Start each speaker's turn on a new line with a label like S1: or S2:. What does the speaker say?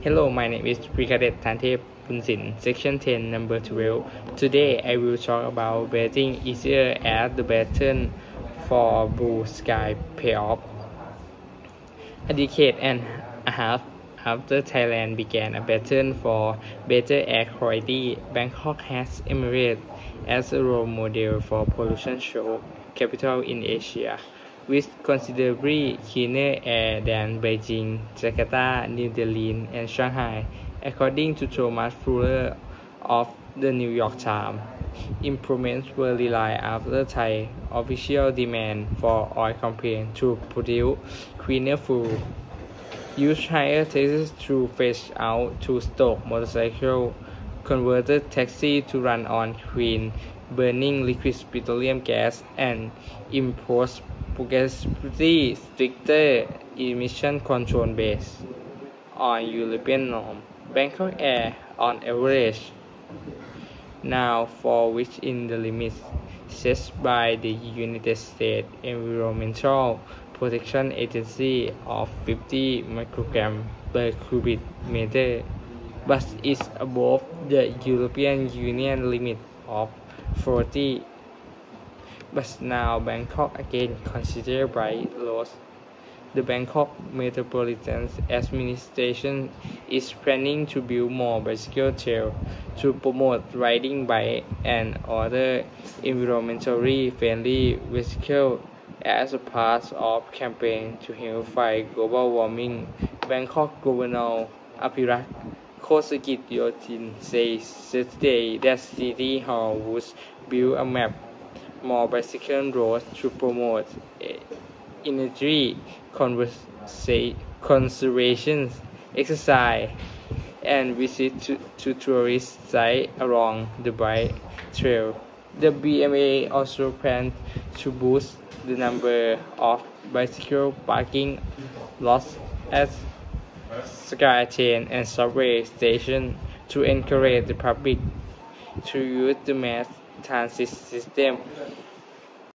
S1: Hello, my name is Pre-cadet Thanthep Boonsil, Section 10, Number 12. Today I will talk about betting easier as the pattern for Blue Sky payoff. A decade and a half after Thailand began a pattern for better air quality, Bangkok has emerged as a role model for pollution show capital in Asia with considerably cleaner air than Beijing, Jakarta, New Delhi, and Shanghai, according to Thomas Fuller of the New York Times. Improvements were realized after Thai official demand for oil companies to produce cleaner fuel. Use higher taxes to phase out two-stroke motorcycle, converted taxi to run on clean burning liquid petroleum gas, and impose progressively stricter emission control based on European norm. Bangkok Air, on average, now fall within the limits set by the United States Environmental Protection Agency of 50 microgram per cubic meter, but is above the European Union limit of 40 but now Bangkok again considered by laws. The Bangkok Metropolitan Administration is planning to build more bicycle trails to promote riding bike and other environmentally friendly vehicles as a part of campaign to help fight global warming. Bangkok Governor Apirak Kosakit Yotin says Thursday that City Hall would build a map more bicycle roads to promote eh, energy conservation, exercise, and visit to, to tourist sites along the bike trail. The BMA also plans to boost the number of bicycle parking lots at SkyTrain and subway stations to encourage the public to use the mass transit system